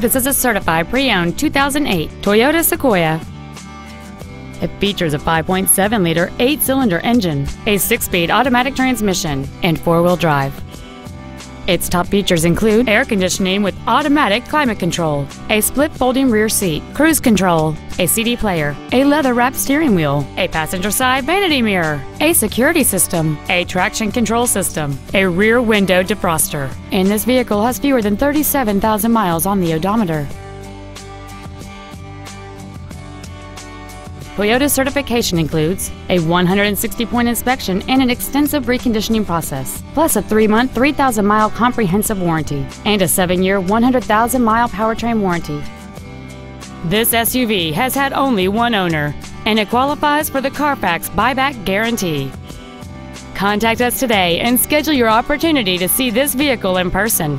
This is a certified pre-owned 2008 Toyota Sequoia. It features a 5.7-liter 8-cylinder engine, a 6-speed automatic transmission, and 4-wheel drive. Its top features include air conditioning with automatic climate control, a split folding rear seat, cruise control, a CD player, a leather wrapped steering wheel, a passenger side vanity mirror, a security system, a traction control system, a rear window defroster, and this vehicle has fewer than 37,000 miles on the odometer. Toyota's certification includes a 160-point inspection and an extensive reconditioning process, plus a 3-month, 3,000-mile comprehensive warranty and a 7-year, 100,000-mile powertrain warranty. This SUV has had only one owner, and it qualifies for the Carfax buyback guarantee. Contact us today and schedule your opportunity to see this vehicle in person.